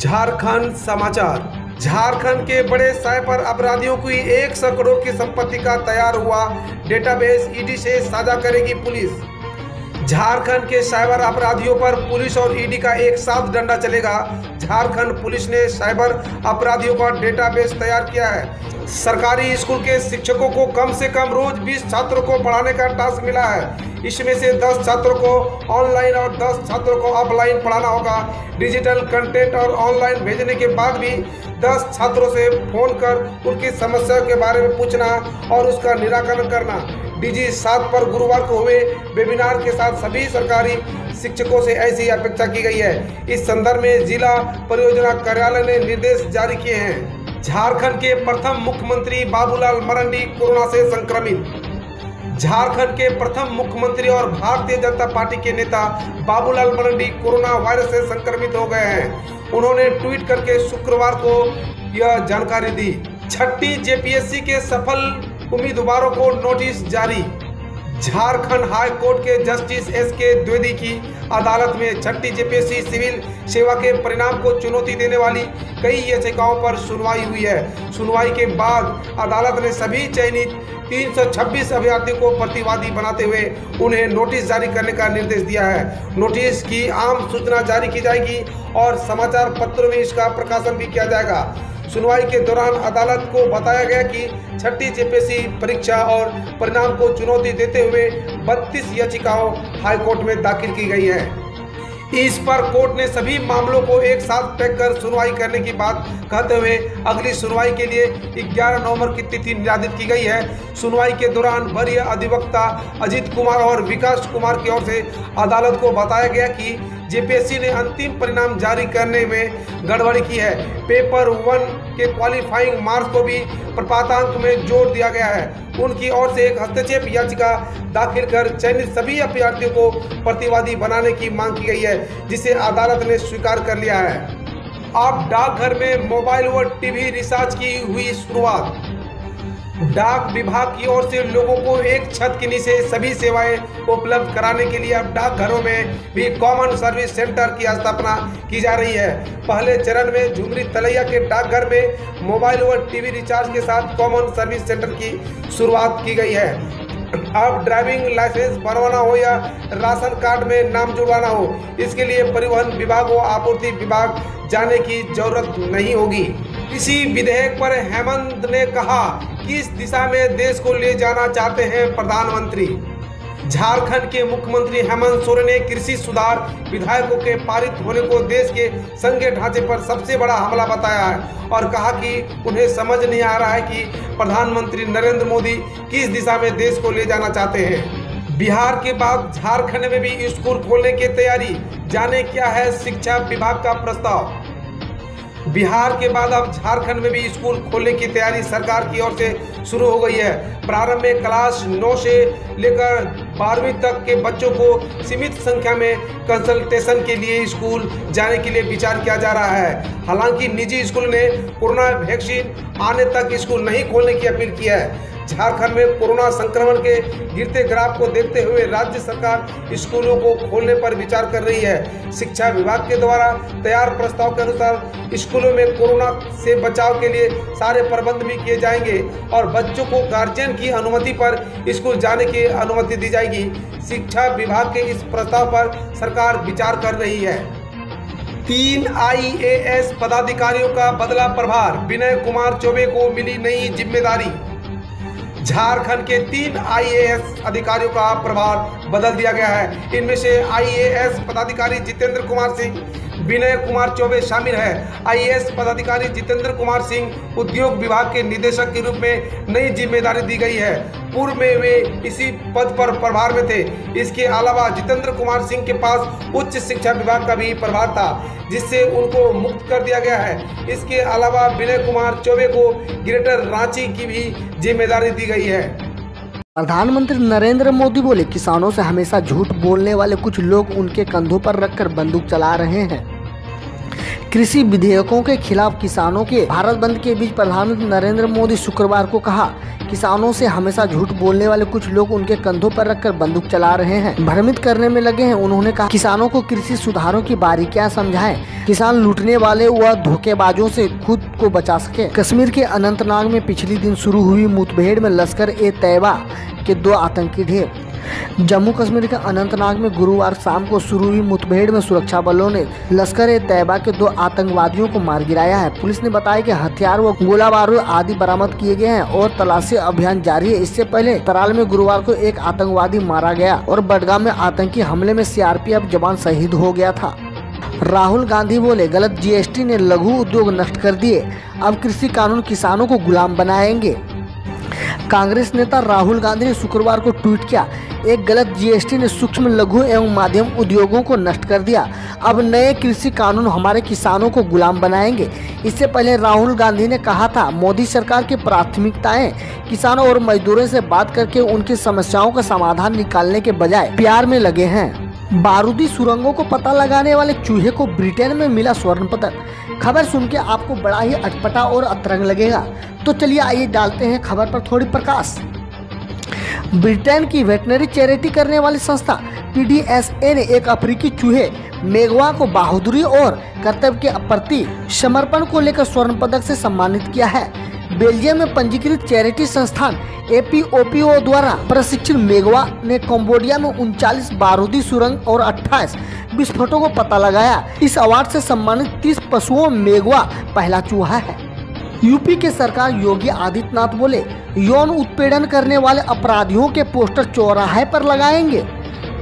झारखंड समाचार। झारखंड के बड़े साइबर अपराधियों की एक सौ करोड़ की संपत्ति का तैयार हुआ डेटाबेस ईडी से साझा करेगी पुलिस। झारखंड के साइबर अपराधियों पर पुलिस और ईडी का एक साथ डंडा चलेगा। झारखंड पुलिस ने साइबर अपराधियों का डेटाबेस तैयार किया है। सरकारी स्कूल के शिक्षकों को कम से कम रोज 20 छात्रों को पढ़ाने का टास्क मिला है। इसमें से 10 छात्रों को ऑनलाइन और 10 छात्रों को ऑफलाइन पढ़ाना होगा। डिजिटल कंटेंट और ऑनलाइन भेजने के बाद भी 10 छात्रों से फ़ोन कर उनकी समस्या के बारे में पूछना और उसका निराकरण करना। डीजी सात पर गुरुवार को हुए वेबिनार के साथ सभी सरकारी शिक्षकों से ऐसी अपेक्षा की गई है। इस संदर्भ में जिला परियोजना कार्यालय ने निर्देश जारी किए हैं। झारखंड के प्रथम मुख्यमंत्री बाबूलाल मरंडी कोरोना से संक्रमित। झारखंड के प्रथम मुख्यमंत्री और भारतीय जनता पार्टी के नेता बाबूलाल मरंडी कोरोना वायरस से संक्रमित हो गए हैं। उन्होंने ट्वीट करके शुक्रवार को यह जानकारी दी। छठी जेपीएससी के सफल उम्मीदवारों को नोटिस जारी। झारखंड हाई कोर्ट के जस्टिस एस के द्विवेदी की अदालत में छठी जेपीएससी सिविल सेवा के परिणाम को चुनौती देने वाली कई याचिकाओं पर सुनवाई हुई है। सुनवाई के बाद अदालत ने सभी चयनित 326 अभ्यर्थियों को प्रतिवादी बनाते हुए उन्हें नोटिस जारी करने का निर्देश दिया है। नोटिस की आम सूचना जारी की जाएगी और समाचार पत्रों में इसका प्रकाशन भी किया जाएगा। सुनवाई के दौरान अदालत को बताया गया कि छठी जेपीएससी परीक्षा और परिणाम को चुनौती देते हुए 32 याचिकाओं हाईकोर्ट में दाखिल की गई है। इस पर कोर्ट ने सभी मामलों को एक साथ पैक कर सुनवाई करने की बात कहते हुए अगली सुनवाई के लिए 11 नवंबर की तिथि निर्धारित की गई है। सुनवाई के दौरान वरीय अधिवक्ता अजीत कुमार और विकास कुमार की ओर से अदालत को बताया गया कि जेपीएससी ने अंतिम परिणाम जारी करने में गड़बड़ी की है। पेपर वन के क्वालिफाइंग मार्क्स को भी प्रपातांक में जोड़ दिया गया है। उनकी ओर से एक हस्तक्षेप याचिका दाखिल कर चयनित सभी अभ्यर्थियों को प्रतिवादी बनाने की मांग की गई है, जिसे अदालत ने स्वीकार कर लिया है। अब डाकघर में मोबाइल व टीवी रिचार्ज की हुई शुरुआत। डाक विभाग की ओर से लोगों को एक छत के नीचे सभी सेवाएँ उपलब्ध कराने के लिए अब डाकघरों में भी कॉमन सर्विस सेंटर की स्थापना की जा रही है। पहले चरण में झुमरी तलैया के डाकघर में मोबाइल व टीवी रिचार्ज के साथ कॉमन सर्विस सेंटर की शुरुआत की गई है। अब ड्राइविंग लाइसेंस बनवाना हो या राशन कार्ड में नाम जुड़वाना हो, इसके लिए परिवहन विभाग व आपूर्ति विभाग जाने की ज़रूरत नहीं होगी। इसी विधेयक पर हेमंत ने कहा किस दिशा में देश को ले जाना चाहते हैं प्रधानमंत्री। झारखंड के मुख्यमंत्री हेमंत सोरेन ने कृषि सुधार विधायकों के पारित होने को देश के संघीय ढांचे पर सबसे बड़ा हमला बताया है और कहा कि उन्हें समझ नहीं आ रहा है कि प्रधानमंत्री नरेंद्र मोदी किस दिशा में देश को ले जाना चाहते हैं। बिहार के बाद झारखंड में भी स्कूल खोलने की तैयारी। जाने क्या है शिक्षा विभाग का प्रस्ताव। बिहार के बाद अब झारखंड में भी स्कूल खोलने की तैयारी सरकार की ओर से शुरू हो गई है। प्रारंभ में क्लास नौ से लेकर बारहवीं तक के बच्चों को सीमित संख्या में कंसल्टेशन के लिए स्कूल जाने के लिए विचार किया जा रहा है। हालाँकि निजी स्कूल ने कोरोना वैक्सीन आने तक स्कूल नहीं खोलने की अपील की है। झारखंड में कोरोना संक्रमण के गिरते ग्राफ को देखते हुए राज्य सरकार स्कूलों को खोलने पर विचार कर रही है। शिक्षा विभाग के द्वारा तैयार प्रस्ताव के अनुसार स्कूलों में कोरोना से बचाव के लिए सारे प्रबंध भी किए जाएँगे और बच्चों को गार्जियन की अनुमति पर स्कूल जाने की अनुमति दी जाएगी। शिक्षा विभाग के इस प्रस्ताव पर सरकार विचार कर रही है। तीन आईएएस पदाधिकारियों का बदला प्रभार। विनय कुमार चौबे को मिली नई ज़िम्मेदारी। झारखंड के तीन आईएएस अधिकारियों का प्रभार बदल दिया गया है। इनमें से आईएएस पदाधिकारी जितेंद्र कुमार सिंह विनय कुमार चौबे शामिल है। आईएएस पदाधिकारी जितेंद्र कुमार सिंह उद्योग विभाग के निदेशक के रूप में नई ज़िम्मेदारी दी गई है। पूर्व में वे इसी पद पर प्रभार में थे। इसके अलावा जितेंद्र कुमार सिंह के पास उच्च शिक्षा विभाग का भी प्रभार था, जिससे उनको मुक्त कर दिया गया है। इसके अलावा विनय कुमार चौबे को ग्रेटर रांची की भी ज़िम्मेदारी दी गई है। प्रधानमंत्री नरेंद्र मोदी बोले, किसानों से हमेशा झूठ बोलने वाले कुछ लोग उनके कंधों पर रखकर बंदूक चला रहे हैं। कृषि विधेयकों के खिलाफ किसानों के भारत बंद के बीच प्रधानमंत्री नरेंद्र मोदी शुक्रवार को कहा, किसानों से हमेशा झूठ बोलने वाले कुछ लोग उनके कंधों पर रखकर बंदूक चला रहे हैं। भ्रमित करने में लगे हैं, उन्होंने कहा, किसानों को कृषि सुधारों की बारीकियाँ समझाएँ? किसान लूटने वाले व धोखेबाजों से खुद को बचा सके? कश्मीर के अनंतनाग में पिछले दिन शुरू हुई मुठभेड़ में लश्कर ए तैयबा के दो आतंकी ढेर। जम्मू कश्मीर के अनंतनाग में गुरुवार शाम को शुरू हुई मुठभेड़ में सुरक्षा बलों ने लश्कर ए तैयबा के दो आतंकवादियों को मार गिराया है। पुलिस ने बताया कि हथियार व गोला बारूद आदि बरामद किए गए हैं और तलाशी अभियान जारी है। इससे पहले तराल में गुरुवार को एक आतंकवादी मारा गया और बडगाम में आतंकी हमले में सीआरपीएफ जवान शहीद हो गया था। राहुल गांधी बोले, गलत जीएसटी ने लघु उद्योग नष्ट कर दिए। अब कृषि कानून किसानों को गुलाम बनाएँगे। कांग्रेस नेता राहुल गांधी ने शुक्रवार को ट्वीट किया, एक गलत जीएसटी ने सूक्ष्म लघु एवं माध्यम उद्योगों को नष्ट कर दिया। अब नए कृषि कानून हमारे किसानों को गुलाम बनाएँगे। इससे पहले राहुल गांधी ने कहा था, मोदी सरकार की प्राथमिकताएँ, किसानों और मजदूरों से बात करके उनकी समस्याओं का समाधान निकालने के बजाय प्यार में लगे हैं। बारूदी सुरंगों को पता लगाने वाले चूहे को ब्रिटेन में मिला स्वर्ण पदक खबर सुन के आपको बड़ा ही अटपटा और अतरंग लगेगा। तो चलिए आइए डालते हैं खबर पर थोड़ी प्रकाश। ब्रिटेन की वेटनरी चैरिटी करने वाली संस्था पीडीएसए ने एक अफ्रीकी चूहे मेघवा को बहादुरी और कर्तव्य के प्रति समर्पण को लेकर स्वर्ण पदक से सम्मानित किया है। बेल्जियम में पंजीकृत चैरिटी संस्थान एपीओपीओ द्वारा प्रशिक्षित मेघवा ने कंबोडिया में उनचालीस बारूदी सुरंग और 28 विस्फोटों को पता लगाया। इस अवार्ड से सम्मानित 30 पशुओं मेघवा पहला चूहा है। यूपी के सरकार योगी आदित्यनाथ बोले, यौन उत्पीड़न करने वाले अपराधियों के पोस्टर चौराहे पर लगाएँगे।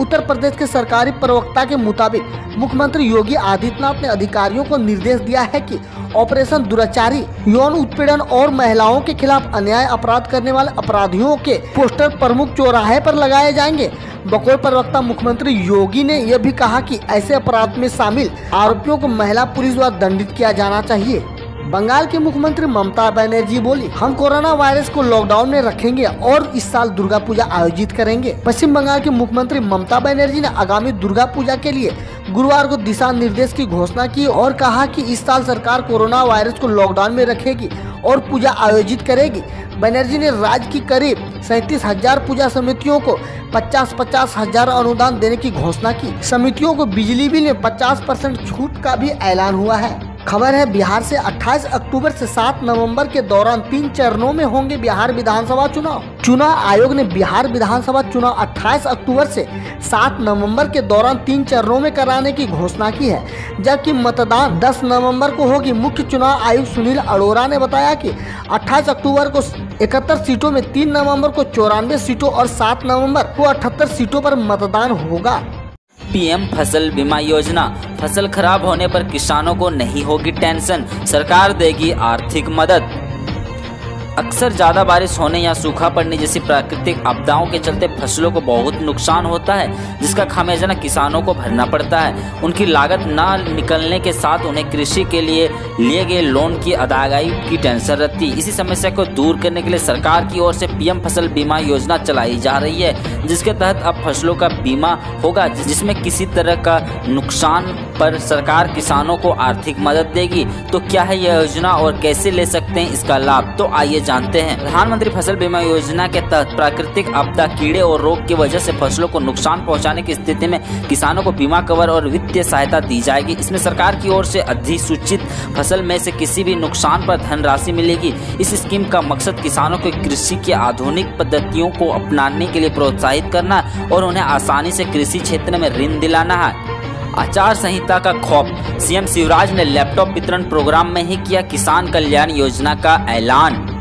उत्तर प्रदेश के सरकारी प्रवक्ता के मुताबिक मुख्यमंत्री योगी आदित्यनाथ ने अधिकारियों को निर्देश दिया है कि ऑपरेशन दुराचारी, यौन उत्पीड़न और महिलाओं के खिलाफ अन्याय अपराध करने वाले अपराधियों के पोस्टर प्रमुख चौराहे पर लगाए जाएँगे। बकौल प्रवक्ता मुख्यमंत्री योगी ने यह भी कहा कि ऐसे अपराध में शामिल आरोपियों को महिला पुलिस द्वारा दंडित किया जाना चाहिए। बंगाल की मुख्यमंत्री ममता बनर्जी बोली, हम कोरोना वायरस को लॉकडाउन में रखेंगे और इस साल दुर्गा पूजा आयोजित करेंगे। पश्चिम बंगाल की मुख्यमंत्री ममता बनर्जी ने आगामी दुर्गा पूजा के लिए गुरुवार को दिशा निर्देश की घोषणा की और कहा कि इस साल सरकार कोरोना वायरस को लॉकडाउन में रखेगी और पूजा आयोजित करेगी। बनर्जी ने राज्य की करीब सैंतीस हज़ार पूजा समितियों को पचास पचास हज़ार अनुदान देने की घोषणा की। समितियों को बिजली बिल में पचास परसेंट छूट का भी ऐलान हुआ है। खबर है, बिहार से 28 अक्टूबर से 7 नवंबर के दौरान तीन चरणों में होंगे बिहार विधानसभा चुनाव। चुनाव आयोग ने बिहार विधानसभा चुनाव 28 अक्टूबर से 7 नवंबर के दौरान तीन चरणों में कराने की घोषणा की है, जबकि मतदान 10 नवंबर को होगी। मुख्य चुनाव आयुक्त सुनील अरोड़ा ने बताया कि 28 अक्टूबर को इकहत्तर सीटों में तीन नवंबर को चौरानवे सीटों और सात नवंबर को अठहत्तर सीटों पर मतदान होगा। पीएम फ़सल बीमा योजना। फ़सल खराब होने पर किसानों को नहीं होगी टेंशन। सरकार देगी आर्थिक मदद। अक्सर ज़्यादा बारिश होने या सूखा पड़ने जैसी प्राकृतिक आपदाओं के चलते फ़सलों को बहुत नुकसान होता है, जिसका खामियाजा किसानों को भरना पड़ता है। उनकी लागत न निकलने के साथ उन्हें कृषि के लिए लिए गए लोन की अदायगी की टेंशन रहती। इसी समस्या को दूर करने के लिए सरकार की ओर से पीएम फ़सल बीमा योजना चलाई जा रही है, जिसके तहत अब फ़सलों का बीमा होगा, जिसमें किसी तरह का नुकसान पर सरकार किसानों को आर्थिक मदद देगी। तो क्या है यह योजना और कैसे ले सकते हैं इसका लाभ? तो आइए जानते हैं। प्रधानमंत्री फ़सल बीमा योजना के तहत प्राकृतिक आपदा, कीड़े और रोग की वजह से फ़सलों को नुकसान पहुँचाने की स्थिति में किसानों को बीमा कवर और वित्तीय सहायता दी जाएगी। इसमें सरकार की ओर से अधिसूचित फ़सल में से किसी भी नुकसान पर धनराशि मिलेगी। इस स्कीम का मकसद किसानों को कृषि की आधुनिक पद्धतियों को अपनाने के लिए प्रोत्साहित करना और उन्हें आसानी से कृषि क्षेत्र में ऋण दिलाना है। आचार संहिता का खौफ। सीएम शिवराज ने लैपटॉप वितरण प्रोग्राम में ही किया किसान कल्याण योजना का ऐलान।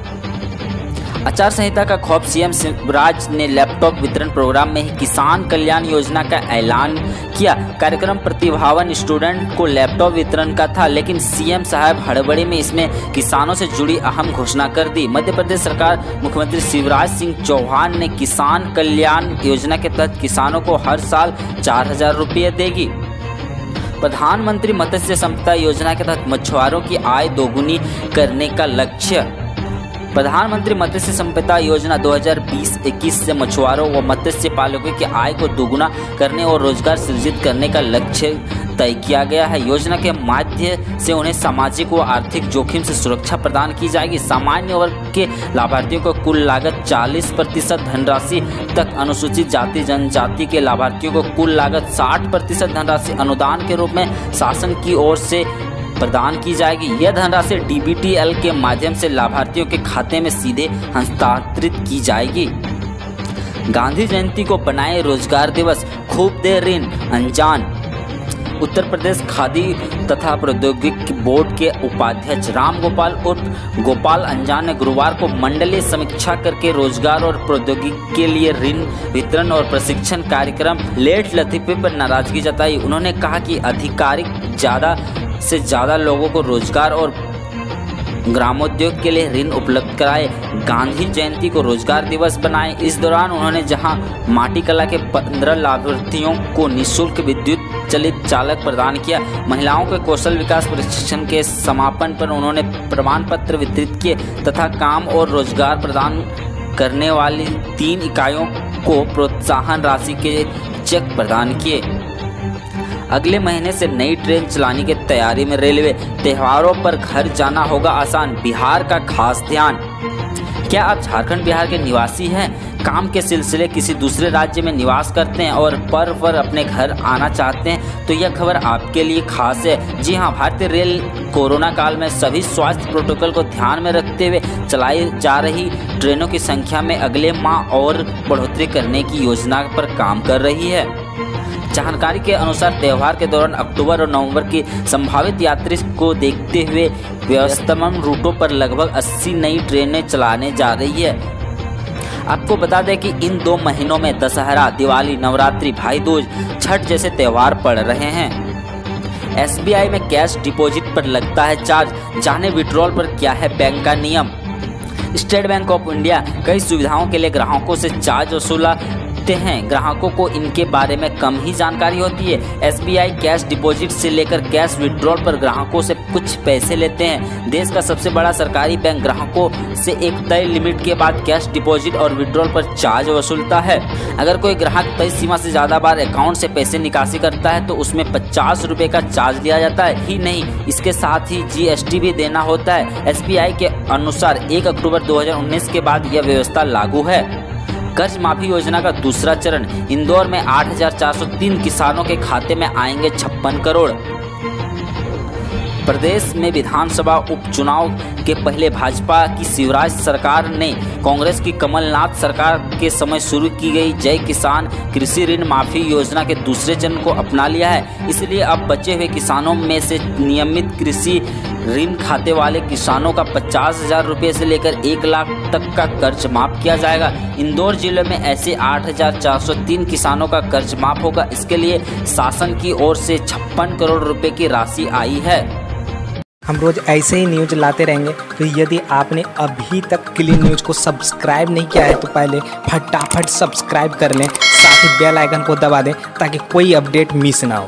आचार संहिता का खौफ सीएम शिवराज ने लैपटॉप वितरण प्रोग्राम में ही किसान कल्याण योजना का ऐलान किया। कार्यक्रम प्रतिभावन स्टूडेंट को लैपटॉप वितरण का था, लेकिन सीएम साहब हड़बड़ी में इसमें किसानों से जुड़ी अहम घोषणा कर दी। मध्य प्रदेश सरकार मुख्यमंत्री शिवराज सिंह चौहान ने किसान कल्याण योजना के तहत किसानों को हर साल चार हज़ार रुपये देगी। प्रधानमंत्री मत्स्य संपदा योजना के तहत मछुआरों की आय दोगुनी करने का लक्ष्य प्रधानमंत्री मत्स्य संपदा योजना 2020-21 से मछुआरों व मत्स्य पालकों की आय को दोगुना करने और रोज़गार सृजित करने का लक्ष्य तय किया गया है। योजना के माध्यम से उन्हें सामाजिक व आर्थिक जोखिम से सुरक्षा प्रदान की जाएगी। सामान्य वर्ग के लाभार्थियों को कुल लागत 40 प्रतिशत, धनराशि तक अनुसूचित जाति, जनजाति के लाभार्थियों को कुल लागत 60 प्रतिशत, धनराशि अनुदान के रूप में शासन की ओर से प्रदान की जाएगी। यह धनराशि डीबीटीएल के माध्यम से लाभार्थियों के खाते में सीधे हस्तांतरित की जाएगी। गांधी जयंती को बनाए रोज़गार दिवस, खूब दे ऋण अनजान उत्तर प्रदेश खादी तथा प्रौद्योगिकी बोर्ड के उपाध्यक्ष राम गोपाल उर्फ़ गोपाल अंजान ने गुरुवार को मंडलीय समीक्षा करके रोज़गार और प्रौद्योगिकी के लिए ऋण वितरण और प्रशिक्षण कार्यक्रम लेट लतीफे पर नाराज़गी जताई। उन्होंने कहा कि आधिकारिक ज़्यादा से ज़्यादा लोगों को रोज़गार और ग्रामोद्योग के लिए ऋण उपलब्ध कराए। गांधी जयंती को रोज़गार दिवस बनाए। इस दौरान उन्होंने जहाँ माटी कला के पंद्रह लाभार्थियों को निशुल्क विद्युत चलित चालक प्रदान किया, महिलाओं के कौशल विकास प्रशिक्षण के समापन पर उन्होंने प्रमाण पत्र वितरित किए तथा काम और रोज़गार प्रदान करने वाली तीन इकाइयों को प्रोत्साहन राशि के चेक प्रदान किए। अगले महीने से नई ट्रेन चलाने की तैयारी में रेलवे, त्योहारों पर घर जाना होगा आसान, बिहार का खास ध्यान। क्या आप झारखंड, बिहार के निवासी हैं? काम के सिलसिले किसी दूसरे राज्य में निवास करते हैं और पर पर अपने घर आना चाहते हैं तो यह खबर आपके लिए खास है। जी हाँ भारतीय रेल कोरोना काल में सभी स्वास्थ्य प्रोटोकॉल को ध्यान में रखते हुए चलाई जा रही ट्रेनों की संख्या में अगले माह और बढ़ोतरी करने की योजना पर काम कर रही है। जानकारी के अनुसार त्यौहार के दौरान अक्टूबर और नवंबर की संभावित यात्री को देखते हुए व्यवस्थापन रूटों पर लगभग 80 नई ट्रेनें चलाने जा रही है। आपको बता दें कि इन दो महीनों में दशहरा, दिवाली, नवरात्रि भाई दूज छठ जैसे त्यौहार पड़ रहे हैं। एसबीआई में कैश डिपॉजिट पर लगता है चार्ज, जाने विड्रॉल पर क्या है बैंक का नियम? स्टेट बैंक ऑफ़ इंडिया कई सुविधाओं के लिए ग्राहकों से चार्ज वसूला देखते हैं। ग्राहकों को इनके बारे में कम ही जानकारी होती है। एसबीआई कैश डिपॉजिट से लेकर कैश विड्रॉल पर ग्राहकों से कुछ पैसे लेते हैं। देश का सबसे बड़ा सरकारी बैंक ग्राहकों से एक तय लिमिट के बाद कैश डिपॉजिट और विड्रॉल पर चार्ज वसूलता है। अगर कोई ग्राहक तय सीमा से ज़्यादा बार अकाउंट से पैसे निकासी करता है तो उसमें पचास रुपये का चार्ज लिया जाता है। ही नहीं, इसके साथ ही जीएसटी भी देना होता है। एसबीआई के अनुसार एक अक्टूबर 2019 के बाद यह व्यवस्था लागू है। कर्ज माफ़ी योजना का दूसरा चरण इंदौर में 8,403 किसानों के खाते में आएँगे छप्पन करोड़। प्रदेश में विधानसभा उपचुनाव के पहले भाजपा की शिवराज सरकार ने कांग्रेस की कमलनाथ सरकार के समय शुरू की गई जय किसान कृषि ऋण माफ़ी योजना के दूसरे चरण को अपना लिया है। इसलिए अब बचे हुए किसानों में से नियमित कृषि ऋण खाते वाले किसानों का पचास हज़ार रुपये से लेकर एक लाख तक का कर्ज माफ़ किया जाएगा। इंदौर ज़िले में ऐसे आठ हज़ार चार सौ तीन किसानों का कर्ज माफ़ होगा। इसके लिए शासन की ओर से छप्पन करोड़ रुपए की राशि आई है। हम रोज ऐसे ही न्यूज़ लाते रहेंगे। तो यदि आपने अभी तक क्लीन न्यूज़ को सब्सक्राइब नहीं किया है तो पहले फटाफट सब्सक्राइब कर लें। साथ ही बेल आइकन को दबा दें, ताकि कोई अपडेट मिस ना हो।